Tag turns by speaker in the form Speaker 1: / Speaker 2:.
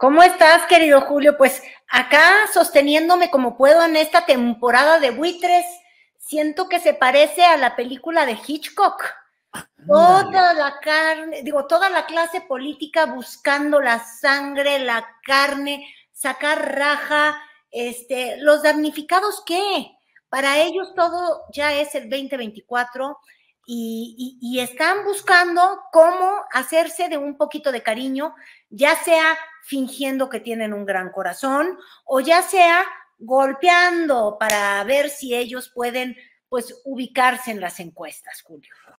Speaker 1: ¿Cómo estás, querido Julio? Pues acá sosteniéndome como puedo en esta temporada de buitres, siento que se parece a la película de Hitchcock. Toda la carne, digo, toda la clase política buscando la sangre, la carne, sacar raja, este, los damnificados, ¿qué? Para ellos todo ya es el 2024 y, y, están buscando cómo hacerse de un poquito de cariño, ya sea fingiendo que tienen un gran corazón o ya sea golpeando para ver si ellos pueden pues ubicarse en las encuestas, Julio.